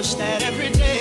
wish that every day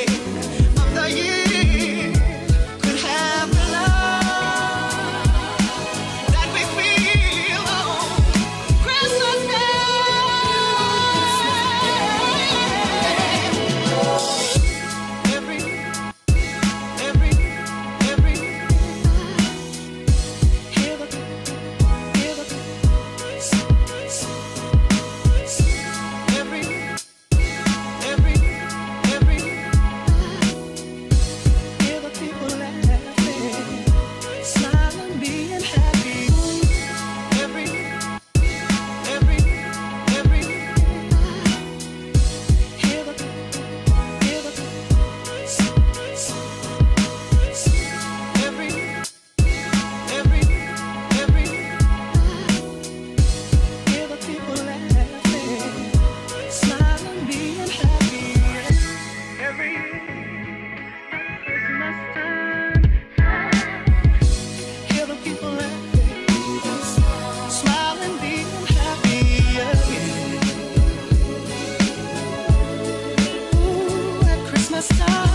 the stars.